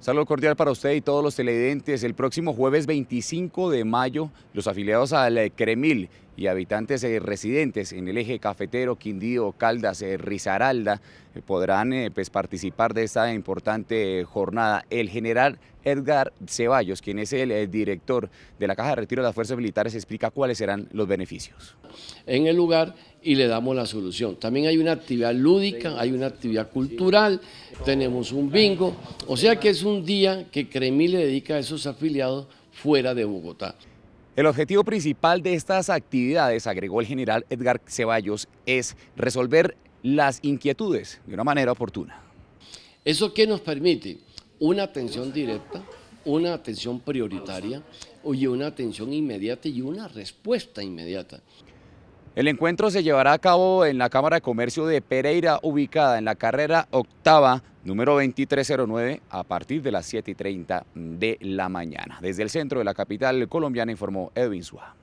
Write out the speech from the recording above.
Saludo cordial para usted y todos los televidentes. El próximo jueves 25 de mayo, los afiliados al Cremil y habitantes eh, residentes en el eje cafetero, Quindío, Caldas, eh, Risaralda, eh, podrán pues, participar de esta importante jornada. El general Edgar Ceballos, quien es el, director de la Caja de Retiro de las Fuerzas Militares, explica cuáles serán los beneficios. En el lugar y le damos la solución. También hay una actividad lúdica, hay una actividad cultural, tenemos un bingo, o sea que es un día que Cremil le dedica a esos afiliados fuera de Bogotá. El objetivo principal de estas actividades, agregó el general Edgar Ceballos, es resolver las inquietudes de una manera oportuna. ¿Eso qué nos permite? Una atención directa, una atención prioritaria, oye, una atención inmediata y una respuesta inmediata. El encuentro se llevará a cabo en la Cámara de Comercio de Pereira, ubicada en la carrera octava, número 2309, a partir de las 7 y 30 de la mañana. Desde el centro de la capital colombiana informó Edwin Suárez.